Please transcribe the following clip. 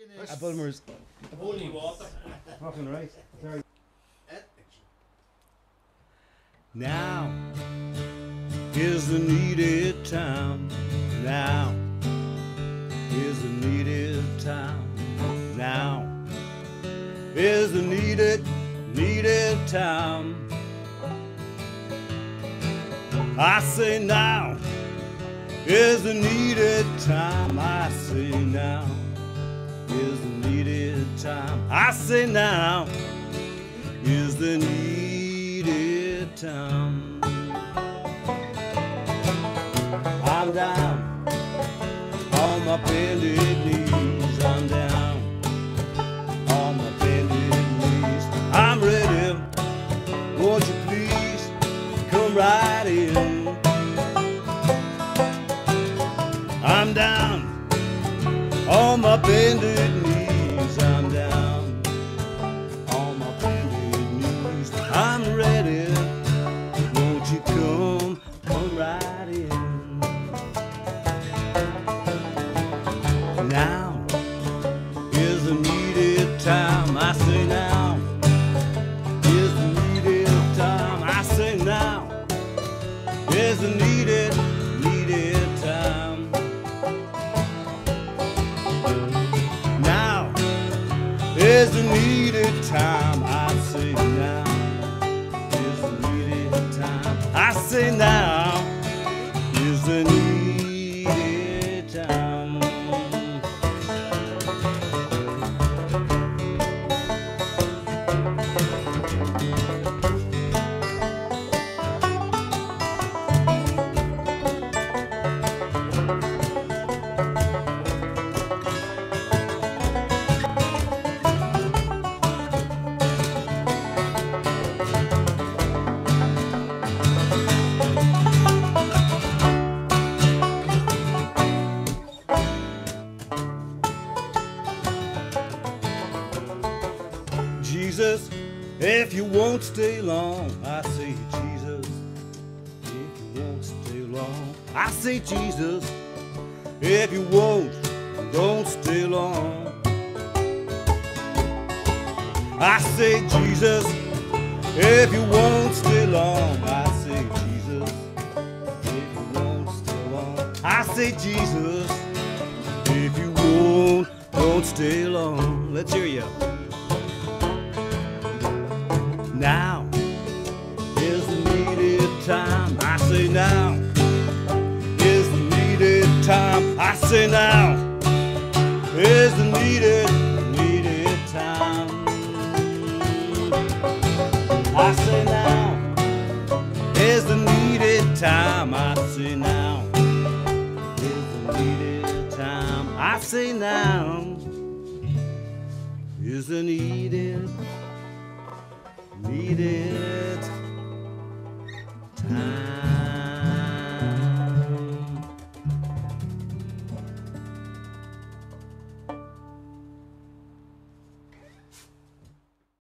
Guinness. A Bulmer's Holy water. fucking right. Sorry. Now is the needed time. Now is the needed time. Now is the needed, needed time. I say now is the needed time. I say now is the needed time. I say now is the needed time. I'm down on my bended my bended knees. I'm down on my bended knees. I'm ready. Won't you come, come right in? Now is the needed time. I say now is the needed time. I say now is the needed, is the needed time. I say now is the needed time. I say now is the needed time. Jesus, if you won't stay long, I say Jesus, if you won't stay long, I say Jesus, if you won't, don't stay long. I say Jesus, if you won't stay long, I say Jesus, if you won't stay long, I say Jesus, if you won't, don't stay long. Let's hear you. Now is the needed time. I say now is the needed time. I say now is the needed, needed time. I say now is the needed time. I say now is the needed time. I say now is the needed needed.